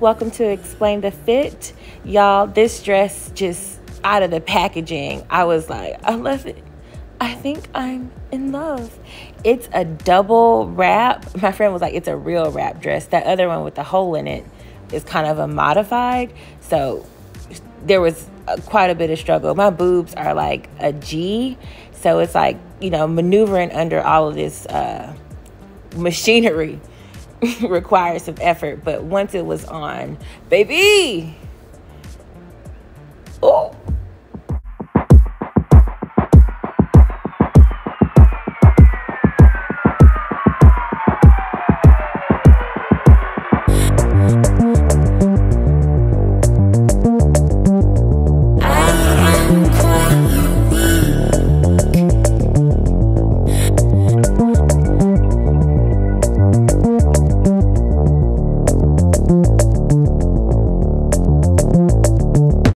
Welcome to Explain the Fit. Y'all, this dress just out of the packaging, I was like, I love it. I think I'm in love. It's a double wrap. My friend was like, it's a real wrap dress. That other one with the hole in it is kind of a modified. So there was quite a bit of struggle. My boobs are like a G. So it's like, you know, maneuvering under all of this uh, machinery requires some effort. But once it was on, baby, oh,